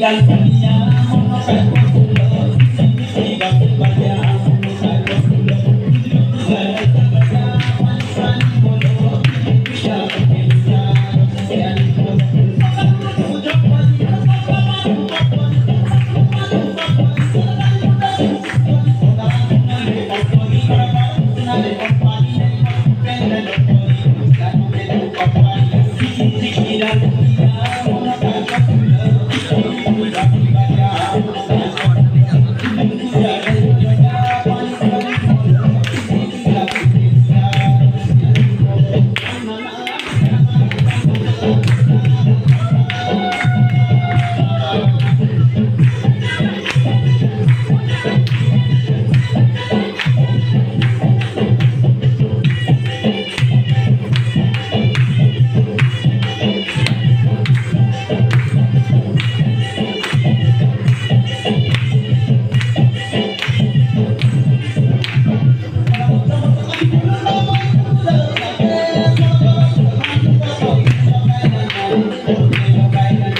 Dal Pania, Sunday. Thank you.